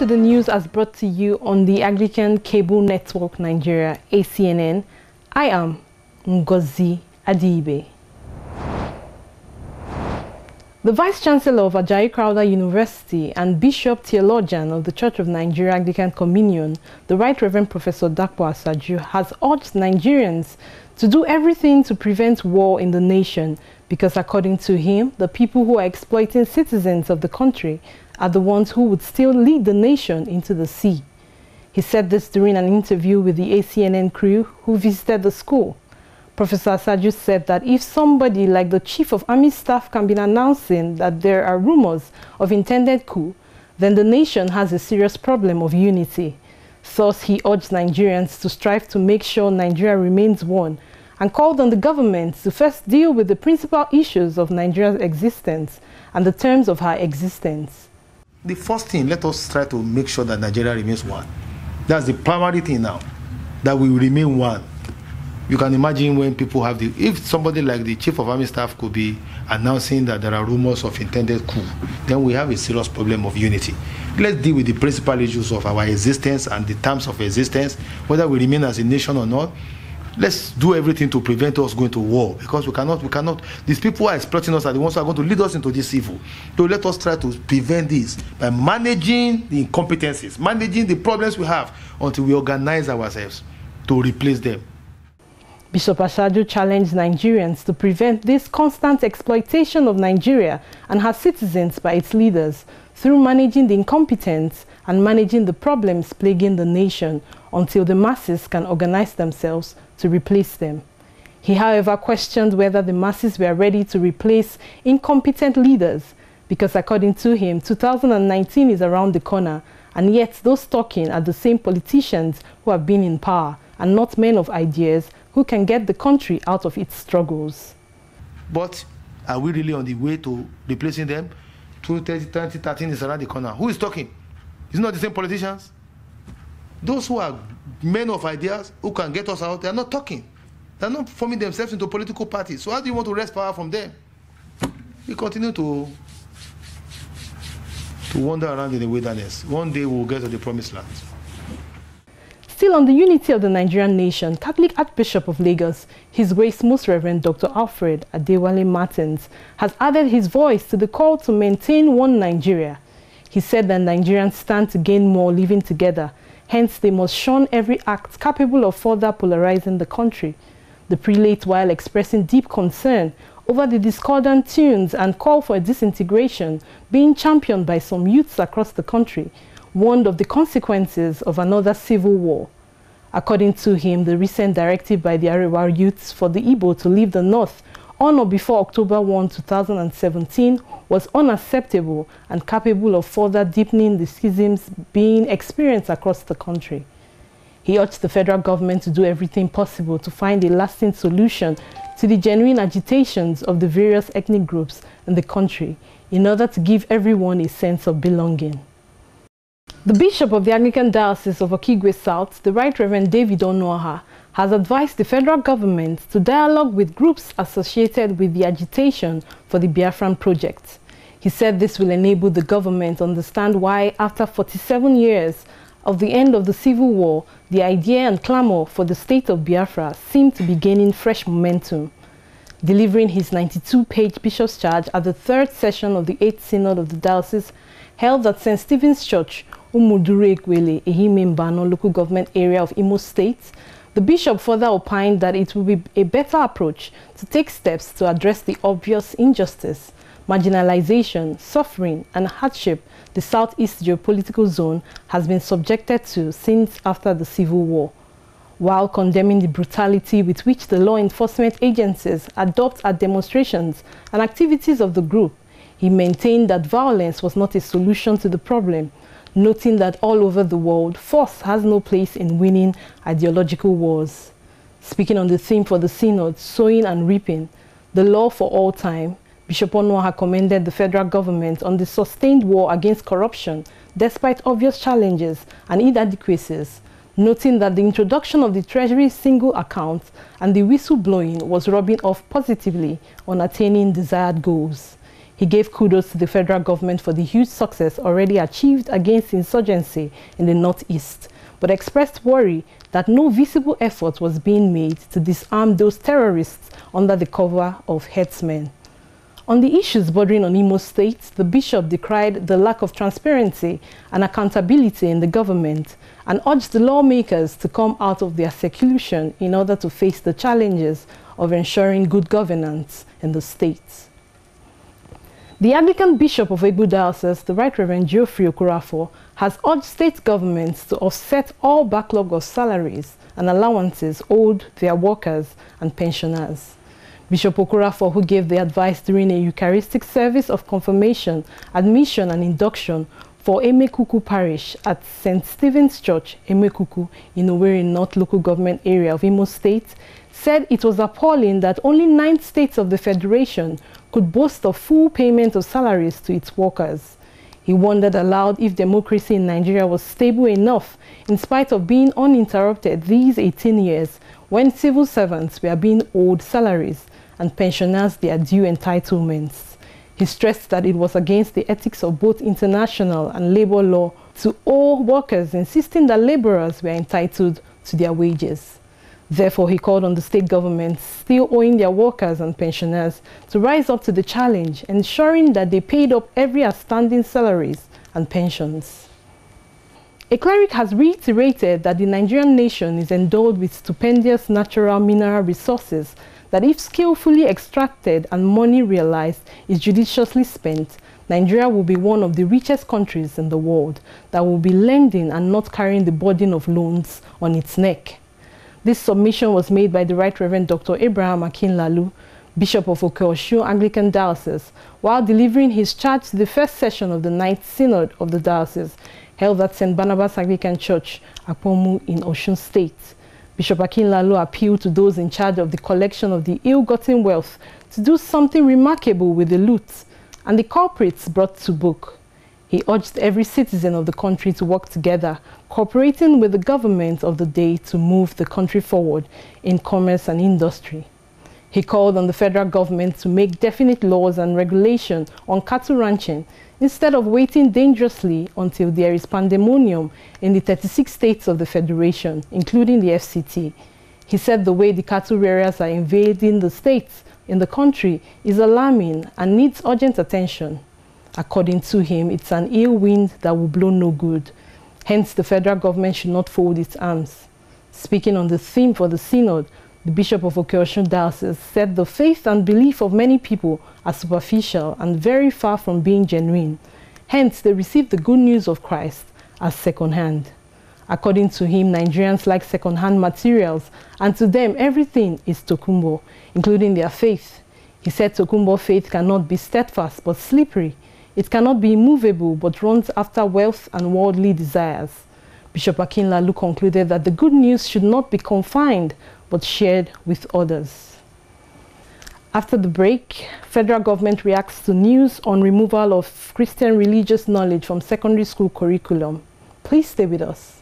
to the news as brought to you on the Anglican Cable Network Nigeria, ACNN. I am Ngozi Adibe. The Vice Chancellor of Ajayi Crowther University and Bishop Theologian of the Church of Nigeria Anglican Communion, the Right Reverend Professor Dapo Asaju, has urged Nigerians to do everything to prevent war in the nation because according to him, the people who are exploiting citizens of the country are the ones who would still lead the nation into the sea. He said this during an interview with the ACNN crew who visited the school. Professor Asaju said that if somebody like the Chief of Army Staff can be announcing that there are rumors of intended coup, then the nation has a serious problem of unity. Thus, he urged Nigerians to strive to make sure Nigeria remains one and called on the government to first deal with the principal issues of Nigeria's existence and the terms of her existence. The first thing, let us try to make sure that Nigeria remains one. That's the primary thing now, that we remain one. You can imagine when people have the, if somebody like the chief of army staff could be announcing that there are rumors of intended coup, then we have a serious problem of unity. Let's deal with the principal issues of our existence and the terms of existence, whether we remain as a nation or not let's do everything to prevent us going to war because we cannot we cannot these people who are exploiting us are the ones who are going to lead us into this evil. So let us try to prevent this by managing the incompetencies managing the problems we have until we organize ourselves to replace them. Bishop Asaju challenged Nigerians to prevent this constant exploitation of Nigeria and her citizens by its leaders through managing the incompetence and managing the problems plaguing the nation until the masses can organize themselves to replace them. He, however, questioned whether the masses were ready to replace incompetent leaders because, according to him, 2019 is around the corner, and yet those talking are the same politicians who have been in power and not men of ideas who can get the country out of its struggles. But are we really on the way to replacing them? 2013 is around the corner. Who is talking? It's not the same politicians? Those who are men of ideas who can get us out, they are not talking. They are not forming themselves into political parties. So how do you want to wrest power from them? We continue to to wander around in the wilderness. One day we'll get to the promised land. Still on the unity of the Nigerian nation, Catholic Archbishop of Lagos, His Grace Most Reverend Dr. Alfred Adewale Martins, has added his voice to the call to maintain one Nigeria. He said that Nigerians stand to gain more living together Hence, they must shun every act capable of further polarizing the country. The prelate, while expressing deep concern over the discordant tunes and call for disintegration being championed by some youths across the country, warned of the consequences of another civil war. According to him, the recent directive by the Arewa youths for the Igbo to leave the north on or before October 1, 2017 was unacceptable and capable of further deepening the schisms being experienced across the country. He urged the federal government to do everything possible to find a lasting solution to the genuine agitations of the various ethnic groups in the country in order to give everyone a sense of belonging. The Bishop of the Anglican Diocese of Okigwe South, the Right Reverend David Onuoha, has advised the federal government to dialogue with groups associated with the agitation for the Biafran project. He said this will enable the government to understand why, after 47 years of the end of the civil war, the idea and clamor for the state of Biafra seem to be gaining fresh momentum. Delivering his 92-page bishop's charge at the third session of the Eighth Synod of the Diocese held at St. Stephen's Church, Umudure Ekwele, Ehime Mbano local government area of Imo State, the bishop further opined that it would be a better approach to take steps to address the obvious injustice, marginalization, suffering, and hardship the southeast geopolitical zone has been subjected to since after the civil war. While condemning the brutality with which the law enforcement agencies adopt at demonstrations and activities of the group, he maintained that violence was not a solution to the problem, noting that all over the world, force has no place in winning ideological wars. Speaking on the theme for the Synod, Sowing and Reaping, the law for all time, Bishop Onuoha commended the federal government on the sustained war against corruption despite obvious challenges and inadequacies, noting that the introduction of the Treasury single account and the whistleblowing was rubbing off positively on attaining desired goals. He gave kudos to the federal government for the huge success already achieved against insurgency in the northeast, but expressed worry that no visible effort was being made to disarm those terrorists under the cover of headsmen. On the issues bordering on Imo State, the bishop decried the lack of transparency and accountability in the government and urged the lawmakers to come out of their seclusion in order to face the challenges of ensuring good governance in the state. The Anglican Bishop of Egbu Diocese, the Right Reverend Geoffrey Okorafor, has urged state governments to offset all backlog of salaries and allowances owed their workers and pensioners. Bishop Okorafor, who gave the advice during a Eucharistic service of confirmation, admission and induction for Emekuku Parish at St. Stephen's Church, Emekuku, in Owerri North Local Government Area of Imo State, said it was appalling that only nine states of the Federation could boast of full payment of salaries to its workers. He wondered aloud if democracy in Nigeria was stable enough in spite of being uninterrupted these 18 years when civil servants were being owed salaries and pensioners their due entitlements. He stressed that it was against the ethics of both international and labor law to owe workers, insisting that laborers were entitled to their wages. Therefore, he called on the state governments still owing their workers and pensioners to rise up to the challenge, ensuring that they paid up every outstanding salaries and pensions. A cleric has reiterated that the Nigerian nation is endowed with stupendous natural mineral resources that if skillfully extracted and money realized is judiciously spent, Nigeria will be one of the richest countries in the world that will be lending and not carrying the burden of loans on its neck. This submission was made by the Right Reverend Dr. Abraham Akinlalu, Bishop of Oke-Osun Anglican Diocese, while delivering his charge to the first session of the Ninth Synod of the Diocese, held at St. Barnabas Anglican Church, Akpomu in Osun State. Bishop Akinlalu appealed to those in charge of the collection of the ill-gotten wealth to do something remarkable with the loot and the culprits brought to book. He urged every citizen of the country to work together, cooperating with the government of the day to move the country forward in commerce and industry. He called on the federal government to make definite laws and regulation on cattle ranching instead of waiting dangerously until there is pandemonium in the 36 states of the Federation, including the FCT. He said the way the cattle rearers are invading the states in the country is alarming and needs urgent attention. According to him, it's an ill wind that will blow no good. Hence, the federal government should not fold its arms. Speaking on the theme for the synod, the Bishop of Oke-Osun Diocese said the faith and belief of many people are superficial and very far from being genuine. Hence, they receive the good news of Christ as second-hand. According to him, Nigerians like second-hand materials, and to them, everything is tokumbo, including their faith. He said tokumbo faith cannot be steadfast but slippery. It cannot be immovable but runs after wealth and worldly desires. Bishop Akinlalu concluded that the good news should not be confined but shared with others. After the break, federal government reacts to news on removal of Christian religious knowledge from secondary school curriculum. Please stay with us.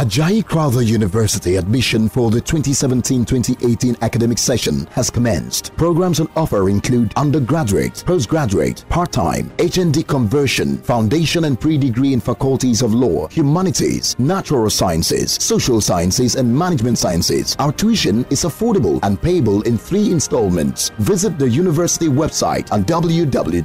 Ajayi Crowther University admission for the 2017-2018 academic session has commenced. Programs on offer include undergraduate, postgraduate, part-time, HND conversion, foundation and pre-degree in faculties of law, humanities, natural sciences, social sciences and management sciences. Our tuition is affordable and payable in three installments. Visit the university website at www.acu.edu.ng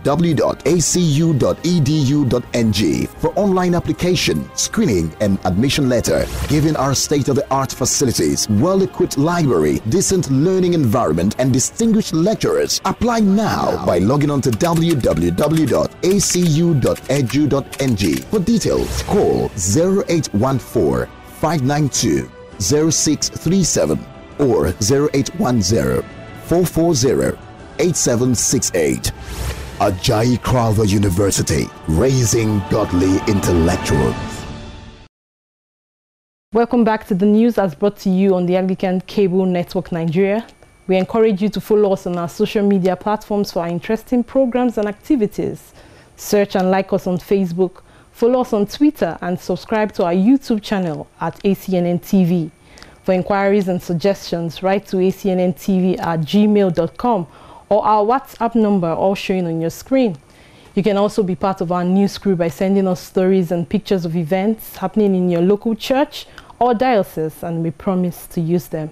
for online application, screening and admission letter given our state-of-the-art facilities, well-equipped library, decent learning environment, and distinguished lecturers. Apply now by logging on to www.acu.edu.ng. For details, call 0814 592 0637 or 0810 440 8768. Ajayi Crowther University, raising godly intellectuals. Welcome back to the news as brought to you on the Anglican Cable Network Nigeria. We encourage you to follow us on our social media platforms for our interesting programs and activities. Search and like us on Facebook, follow us on Twitter, and subscribe to our YouTube channel at ACNN TV. For inquiries and suggestions, write to acnntv at gmail.com or our WhatsApp number all showing on your screen. You can also be part of our news crew by sending us stories and pictures of events happening in your local church or diocese and we promise to use them.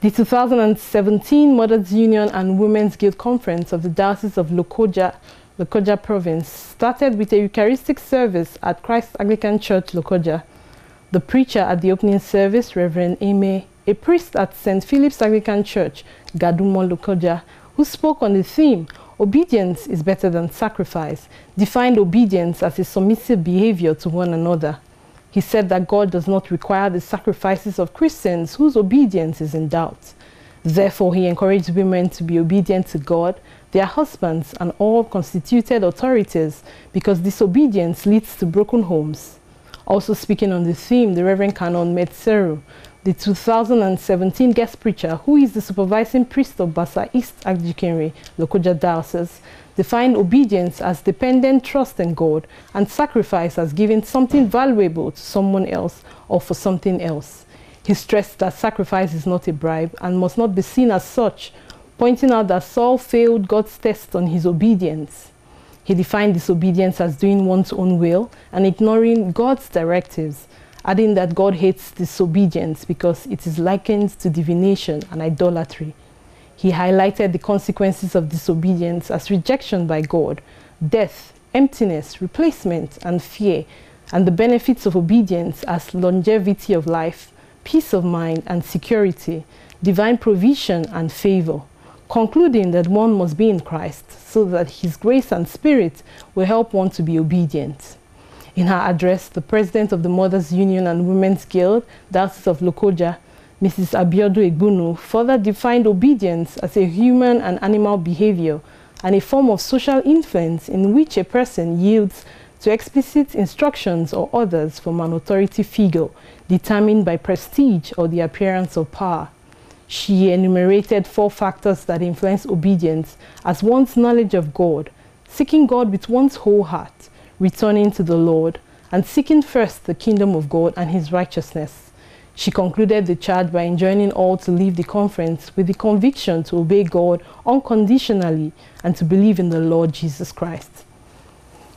The 2017 Mothers Union and Women's Guild Conference of the Diocese of Lokoja, Lokoja Province started with a Eucharistic service at Christ Anglican Church, Lokoja. The preacher at the opening service, Reverend Eme, a priest at St. Philip's Anglican Church, Gadumo, Lokoja, who spoke on the theme, Obedience is better than sacrifice, defined obedience as a submissive behavior to one another. He said that God does not require the sacrifices of Christians whose obedience is in doubt. Therefore, he encouraged women to be obedient to God, their husbands, and all constituted authorities because disobedience leads to broken homes. Also speaking on the theme, the Reverend Canon Metzeru, the 2017 guest preacher, who is the supervising priest of Basa East Agjikinri, Lokoja Diocese, defined obedience as dependent trust in God and sacrifice as giving something valuable to someone else or for something else. He stressed that sacrifice is not a bribe and must not be seen as such, pointing out that Saul failed God's test on his obedience. He defined disobedience as doing one's own will and ignoring God's directives, adding that God hates disobedience because it is likened to divination and idolatry. He highlighted the consequences of disobedience as rejection by God, death, emptiness, replacement, and fear, and the benefits of obedience as longevity of life, peace of mind, and security, divine provision and favor, concluding that one must be in Christ so that his grace and spirit will help one to be obedient. In her address, the president of the Mothers Union and Women's Guild, Diocese of Lokoja, Mrs. Abiodun Egbunu further defined obedience as a human and animal behavior and a form of social influence in which a person yields to explicit instructions or orders from an authority figure determined by prestige or the appearance of power. She enumerated four factors that influence obedience as one's knowledge of God, seeking God with one's whole heart, returning to the Lord, and seeking first the kingdom of God and his righteousness. She concluded the charge by enjoining all to leave the conference with the conviction to obey God unconditionally and to believe in the Lord Jesus Christ.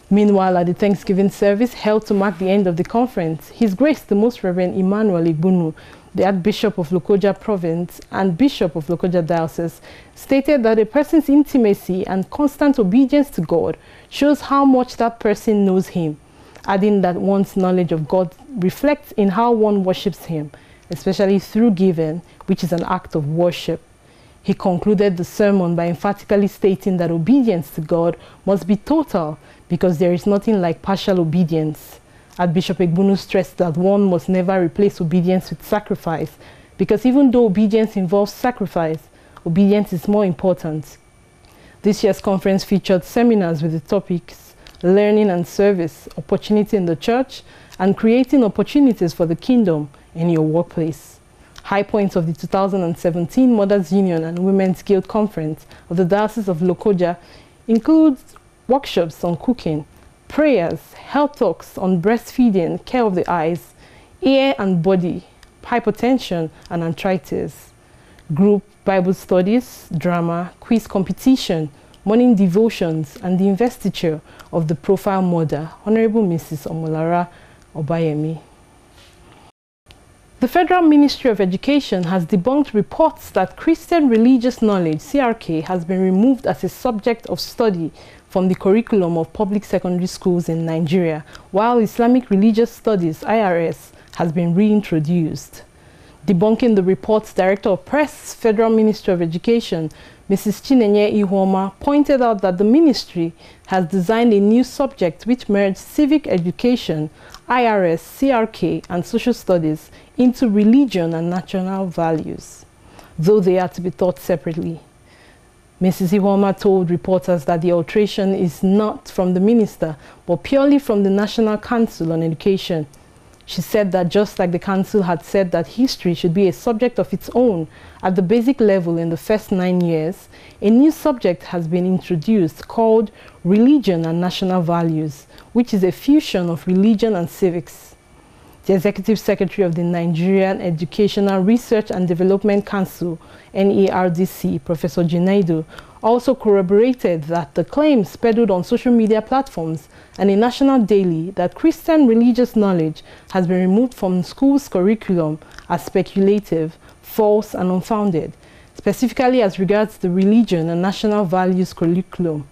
Meanwhile, at the Thanksgiving service held to mark the end of the conference, His Grace the Most Reverend Emmanuel Egbunu, the Archbishop of Lokoja Province and Bishop of Lokoja Diocese, stated that a person's intimacy and constant obedience to God shows how much that person knows Him adding that one's knowledge of God reflects in how one worships Him, especially through giving, which is an act of worship. He concluded the sermon by emphatically stating that obedience to God must be total because there is nothing like partial obedience. Archbishop Egbunu stressed that one must never replace obedience with sacrifice because even though obedience involves sacrifice, obedience is more important. This year's conference featured seminars with the topics learning and service, opportunity in the church, and creating opportunities for the kingdom in your workplace. High points of the 2017 Mothers Union and Women's Guild Conference of the Diocese of Lokoja include workshops on cooking, prayers, health talks on breastfeeding, care of the eyes, ear and body, hypertension and arthritis, group Bible studies, drama, quiz competition, morning devotions, and the investiture of the profile mother, Honorable Mrs. Omolara Obayemi. The Federal Ministry of Education has debunked reports that Christian religious knowledge, CRK, has been removed as a subject of study from the curriculum of public secondary schools in Nigeria, while Islamic Religious Studies, IRS, has been reintroduced. Debunking the reports, Director of Press, Federal Ministry of Education, Mrs. Chinenye Ihuoma pointed out that the ministry has designed a new subject which merged civic education, IRS, CRK, and social studies into religion and national values, though they are to be taught separately. Mrs. Ihuoma told reporters that the alteration is not from the minister, but purely from the National Council on Education, she said that just like the council had said that history should be a subject of its own at the basic level in the first nine years, a new subject has been introduced called Religion and National Values, which is a fusion of religion and civics. The Executive Secretary of the Nigerian Educational Research and Development Council, NERDC, Professor Junaidu, also corroborated that the claims peddled on social media platforms and a national daily that Christian religious knowledge has been removed from schools' curriculum are speculative, false, and unfounded, specifically as regards the religion and national values curriculum.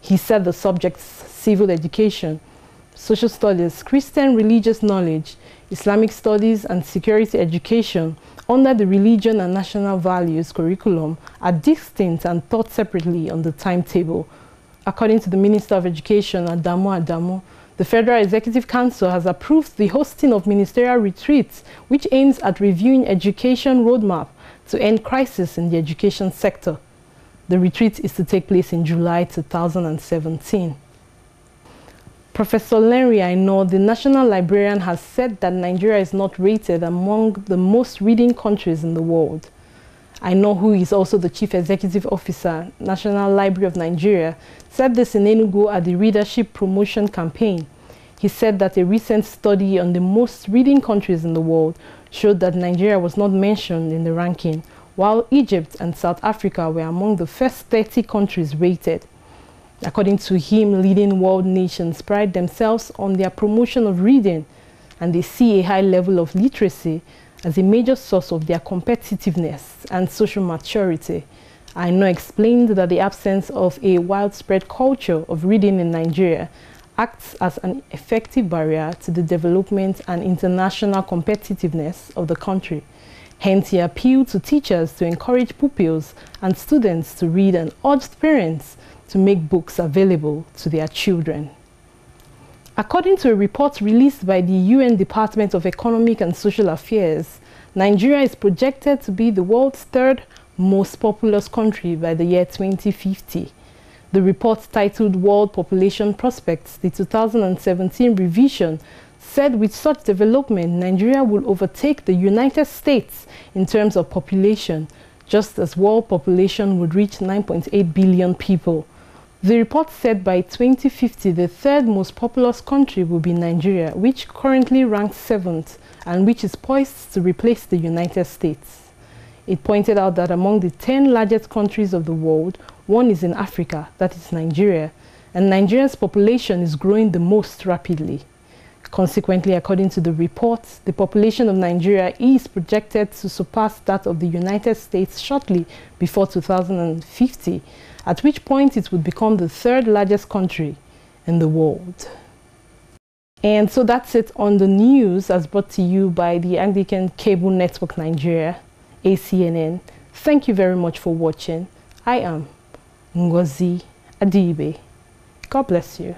He said the subjects civil education, social studies, Christian religious knowledge, Islamic studies, and security education under the religion and national values curriculum are distinct and taught separately on the timetable. According to the Minister of Education, Adamu Adamu, the Federal Executive Council has approved the hosting of ministerial retreats, which aims at reviewing education roadmap to end crisis in the education sector. The retreat is to take place in July 2017. Professor Lenrie Aina, the national librarian, has said that Nigeria is not rated among the most reading countries in the world. Aino, who is also the Chief Executive Officer, National Library of Nigeria, said this in Enugu at the Readership Promotion Campaign. He said that a recent study on the most reading countries in the world showed that Nigeria was not mentioned in the ranking, while Egypt and South Africa were among the first 30 countries rated. According to him, leading world nations pride themselves on their promotion of reading, and they see a high level of literacy as a major source of their competitiveness and social maturity. Aina explained that the absence of a widespread culture of reading in Nigeria acts as an effective barrier to the development and international competitiveness of the country. Hence, he appealed to teachers to encourage pupils and students to read and urged parents to make books available to their children. According to a report released by the UN Department of Economic and Social Affairs, Nigeria is projected to be the world's third most populous country by the year 2050. The report titled World Population Prospects, the 2017 revision, said with such development, Nigeria will overtake the United States in terms of population, just as world population would reach 9.8 billion people. The report said by 2050, the third most populous country will be Nigeria, which currently ranks seventh and which is poised to replace the United States. It pointed out that among the 10 largest countries of the world, one is in Africa, that is Nigeria, and Nigeria's population is growing the most rapidly. Consequently, according to the report, the population of Nigeria is projected to surpass that of the United States shortly before 2050 at which point it would become the third largest country in the world. And so that's it on the news as brought to you by the Anglican Cable Network Nigeria, ACNN. Thank you very much for watching. I am Ngozi Adibe. God bless you.